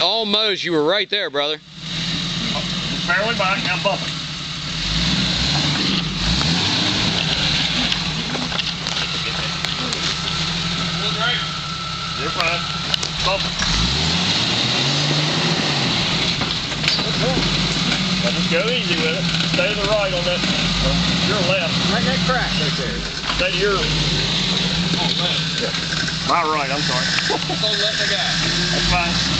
Almost. You were right there, brother. Barely by, now bump it. You're fine. Bump it. Now just go easy with it. Stay to the right on that, your left. Right that crack right there. Stay to your, Oh, man. my right, I'm sorry. so left the guy. That's fine.